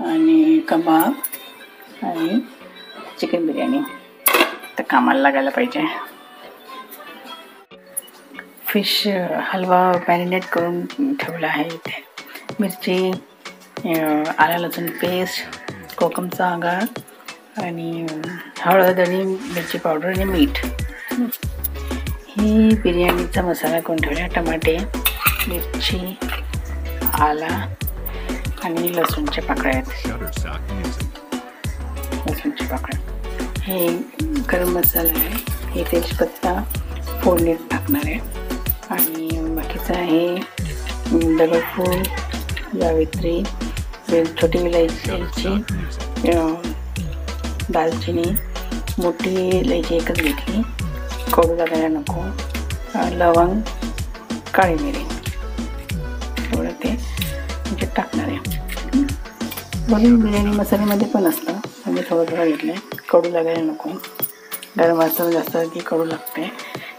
आणि कबाब आणि चिकन बिर्याणी. तर कामाला लागायला पाहिजे. फिश हलवा मॅरिनेट करून ठेवला आहे इथे. मिरची आला लसूण पेस्ट कोकमचा आगार आणि हळद आणि मिरची पावडर आणि मीठ. ही बिर्याणीचा मसाला करून ठेवला टमाटे मिरची आला आणि लसूणच्या पाकळ्या आहेत. लसूणच्या पाकळ्या हे गरम मसाला आहे. हे तेजपत्ता फोडणीत टाकणार आहे. आणि बाकीचं आहे दगडफूल जावित्री छोटी इलायची दालचिनी मोठी इलायची एकच घेतली. कडू लागायला नको. लवंग काळी मिरी. एवढं ते. टाकणार आहे. म्हणून बिर्याणी मसाल्यामध्ये पण असतं. म्हणजे थोडं थोडं घेतलं आहे कडू लागायला नको. गरम मसाला जास्त की कडू लागते.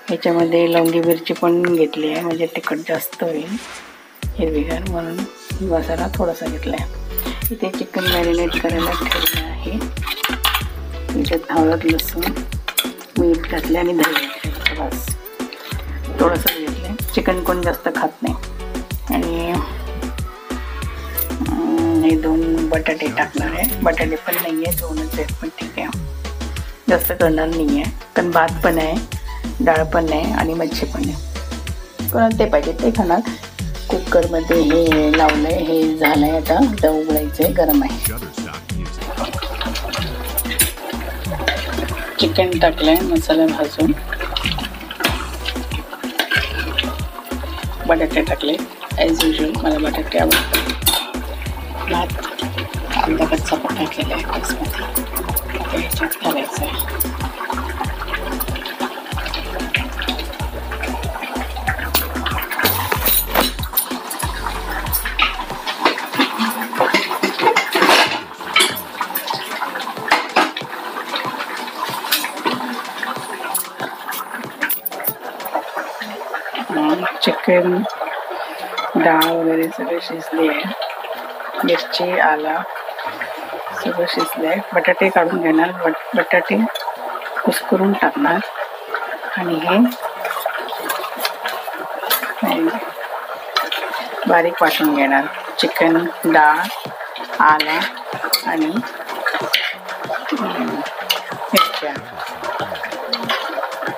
ह्याच्यामध्ये लवंगी मिरची पण घेतली आहे. म्हणजे तिखट जास्त होईल. हिरवीगार. म्हणून मसाला थोडासा घेतला आहे इथे चिकन मॅरिनेट करायला ठेवलं आहे. त्याच्यात हळद लसूण मीठ घातले आणि दही घातले बस. थोडंसं घेतलं आहे चिकन कोण जास्त खात नाही. आणि दोन बटाटे टाकणार आहे. बटाटे पण नाही आहे दोनच आहेत पण ठीक आहे. जास्त करणार नाही आहे कारण भात पण आहे डाळ पण आहे आणि मच्छी पण आहे. कोणाला ते पाहिजे ते खाणार. कुकरमध्ये हे लावलं आहे हे झालं आहे आता आता उघडायचं आहे गरम आहे. चिकन टाकलं आहे मसाला भाजून. बटाटे टाकले ॲज युजल मला बटाटे आवडतात. भात अर्धा कच्चा पण टाकलेला आहे मिक्समध्ये आता ह्याच्यात घालायचं आहे चिकन डाळ वगैरे सगळे शिजले आहे मिरची आला सगळं शिजलं आहे बटाटे काढून घेणार. बट बटाटे कुसकरून टाकणार. आणि हे बारीक वाटून घेणार. चिकन डाळ आला आणि मिरच्या.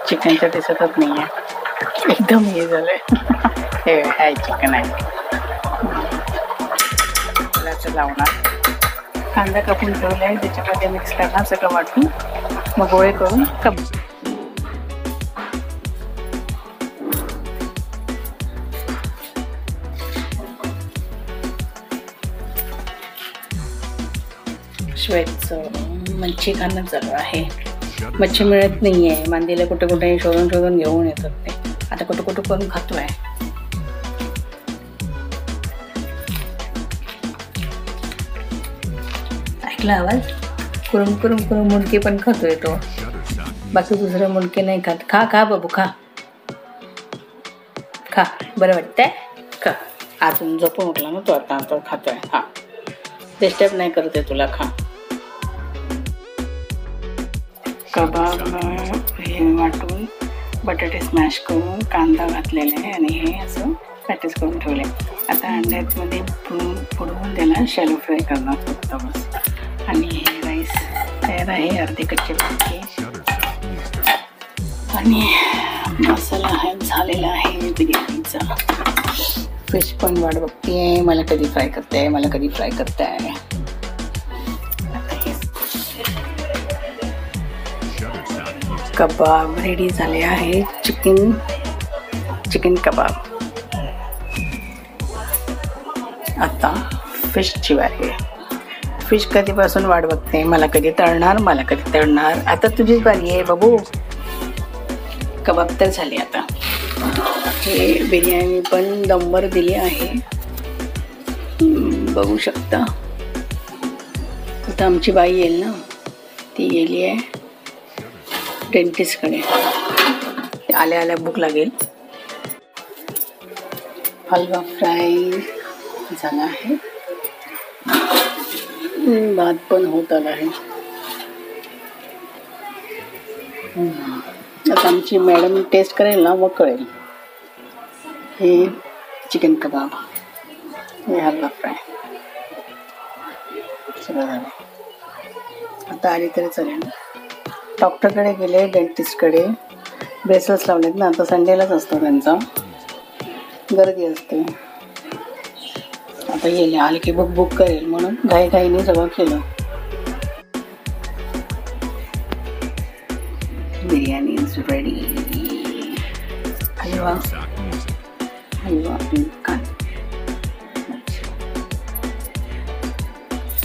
चिकनच्या दिसतच नाही आहे एकदम हे झालंय. हे आहे चिकन आहे लावणार. कांदा कापून ठेवला आहे त्याच्यामध्ये मिक्स करणार सगळं वाटून. मग गोळे करून कप श्वेतचं मच्छी खाणं चालू आहे. मच्छी मिळत नाही आहे मांदीला कुठे कुठे शोधून शोधून घेऊन येतात ते. आता कुठं कुठं करून खातोय. कुठला आवाज कुरुम कुरुम कुरुम मुंडके पण खातोय तो. बाकी दुसरे मुंडके नाही खात. खा खा बाबू खा. खा. बरं वाटतंय? खा. अजून झोपून उठला ना तो आता आता खातोय. हा. डिस्टर्ब नाही करते तुला खा. कबाब हे वाटून बटाटे स्मॅश करून कांदा घातलेला आहे आणि हे असं पॅटीस करून ठेवले आता अंड्यामध्ये फुडून फुडवून त्याला शॅलो फ्राय करणार. फक्त बस. आणि हे राईस तयार आहे अर्धे कच्चे पक्के आणि मसाला हा झालेला आहे बिर्याणीचा फिश पण वाट बघते. मला कधी फ्राय करते मला कधी फ्राय करताय? आहे कबाब रेडी झाले आहे चिकन चिकन कबाब. आता फिशची वारी आहे फिश कधीपासून वाट बघते? मला कधी तळणार मला कधी तळणार? आता तुझीच बारी आहे बाबू कबाब तर झाले आता. हे बिर्याणी पण दमवर दिली आहे. बघू शकता. आता आमची बाई येईल ना? ती गेली आहे. डेंटिस्टकडे आल्या आल्या भूक लागेल. हलवा फ्राय झाला आहे. भात पण होत आला आहे. आता आमची मॅडम टेस्ट करेल ना मग कळेल. हे चिकन कबाब. हे हल्ला फ्राय. सगळं झालं. आता आली तरी चालेल. डॉक्टरकडे गेले डेंटिस्टकडे. ब्रेसलेट्स लावलेत ना आता संडेलाच असतो त्यांचा. गर्दी असते. आता येले आले की बुक बुक करेल म्हणून घाईघाईने सगळं केलं. Biryani is ready halwa. हलवा काय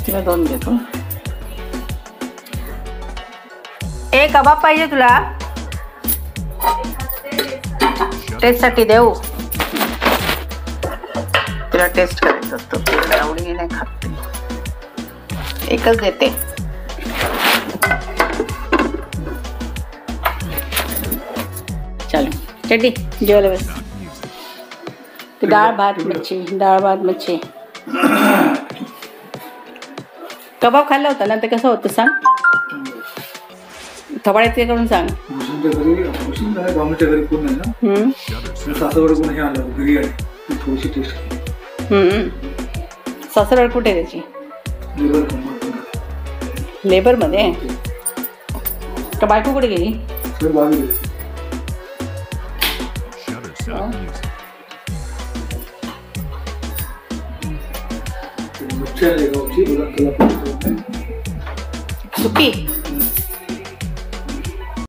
तिला दोन देतो. ए कबाब पाहिजे तुला. टेस्टसाठी देऊ. तिला टेस्ट करायचं असतं तुला आवडीने नाही खात. ती. एकच देते. चालू चड्डी जेवायला बस. ती डाळ भात मच्छी. डाळ भात मच्छी. कबाब खाल्ला होता ना ते कसं होतं सांग? थोबाड्यात ते करून सांग. भूषणच्या घरी भूषण आहे बामणच्या घरी कोण नाही ना. हम्म, सासवड कोण हे आलं बिर्याणी. ती थोडीशी टेस्ट केली हम्म. सासरवाड कुठे आहे त्याची? लिव्हर कंबर लेबरमध्ये का बायको कुठे गेली? सगळं बावी गेले मिरची आली गावची तुला तुला पण सुकी